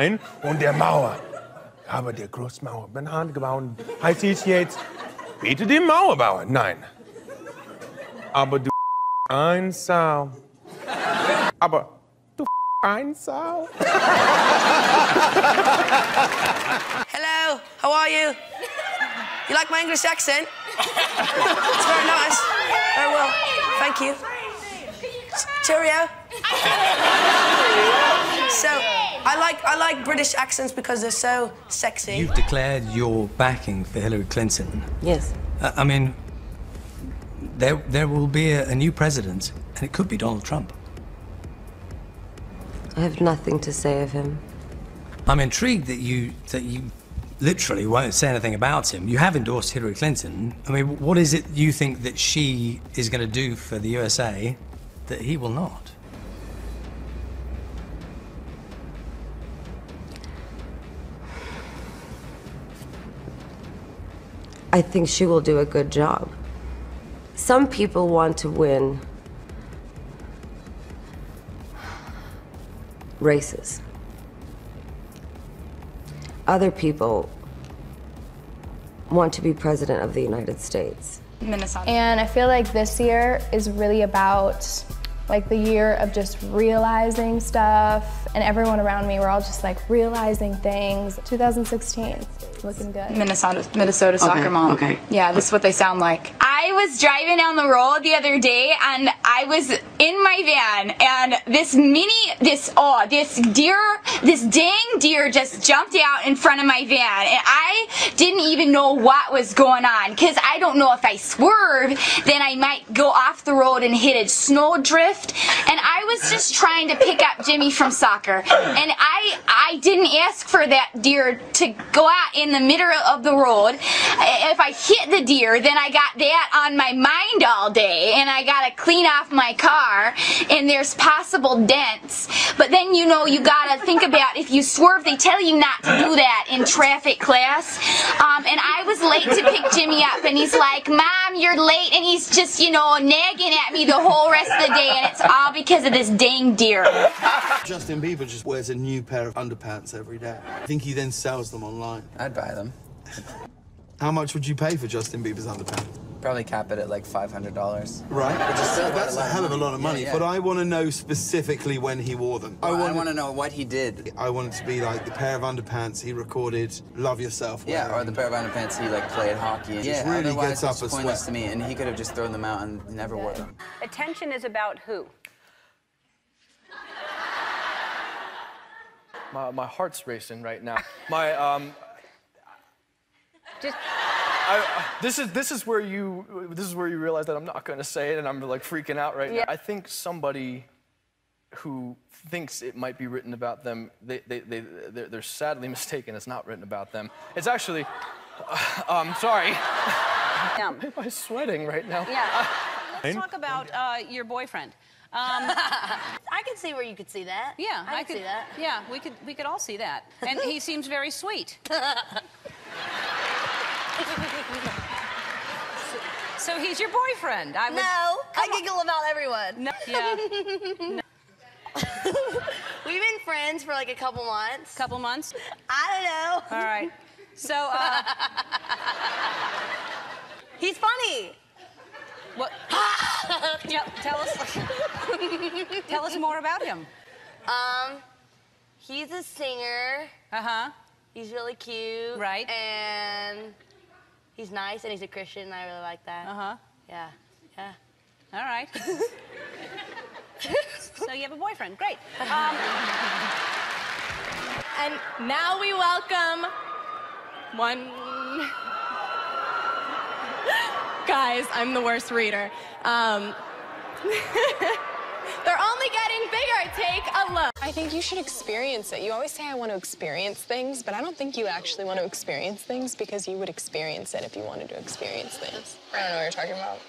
und der Mauer. Aber der Großmauer Banane gebaut. Heißt es jetzt, bitte den Mauerbauer? Nein. Aber du ein Sau. Aber du ein Sau. Hello, how are you? You like my English accent? It's very nice. Very well, thank you. Cheerio. So, I like I like British accents because they're so sexy. You've declared your backing for Hillary Clinton. Yes. Uh, I mean, there there will be a, a new president, and it could be Donald Trump. I have nothing to say of him. I'm intrigued that you that you literally won't say anything about him. You have endorsed Hillary Clinton. I mean, what is it you think that she is going to do for the USA that he will not? I think she will do a good job. Some people want to win races. Other people want to be president of the United States. Minnesota. And I feel like this year is really about like the year of just realizing stuff and everyone around me we're all just like realizing things 2016 looking good Minnesota, Minnesota soccer mom. okay. Yeah, this is what they sound like. I was driving down the road the other day and I was in my van and this mini, this, oh, this deer, this dang deer just jumped out in front of my van and I didn't even know what was going on because I don't know if I swerve, then I might go off the road and hit a snowdrift and I was just trying to pick up Jimmy from soccer and I, I didn't ask for that deer to go out in the middle of the road. If I hit the deer, then I got that on my mind all day, and I gotta clean off my car, and there's possible dents. But then you know you gotta think about if you swerve, they tell you not to do that in traffic class. Um, and I was late to pick Jimmy up, and he's like, "Mom, you're late," and he's just you know nagging at me the whole rest of the day, and it's all because of this dang deer. Justin Bieber just wears a new pair of underpants every day. I think he then sells them online. I'd buy them. How much would you pay for Justin Bieber's underpants? Probably cap it at like $500. Right. still That's a lot of hell of a lot of money. yeah. But I want to know specifically when he wore them. I, want want to know what he did. I want it to be like the pair of underpants he recorded "Love Yourself." Yeah, or the pair of underpants he like played hockey. in. Yeah, really otherwise gets up it's a pointless sweat. to me, and he could have just thrown them out and never wore them. Attention is about who? My, my heart's racing right now. My um, Just I, I- this is this is where you this is where you realize that I'm not going to say it, and I'm like freaking out right Yeah. now. I think somebody who thinks it might be written about them, they, they, they, they're, they're sadly mistaken. It's not written about them. It's actually, um, sorry. Yum. Am I sweating right now? yeah. Let's talk about uh, your boyfriend. Um, I can see where you could see that. yeah, I, could could see that. Yeah, we could we could all see that, and he seems very sweet. So he's your boyfriend. I would. No, I giggle about everyone. No, yeah. We've been friends for like a couple months. Couple months. I don't know. All right. So, uh, He's funny. what? tell, tell us. tell us more about him. Um, he's a singer. Uh huh. He's really cute. Right. And he's nice and he's a Christian. and I really like that. Uh huh. Yeah. Yeah. All right. so you have a boyfriend. Great. Um, And now we welcome one. Guys, I'm the worst reader. Um, I think you should experience it. You always say I want to experience things, but I don't think you actually want to experience things because you would experience it if you wanted to experience things. I don't know what you're talking about.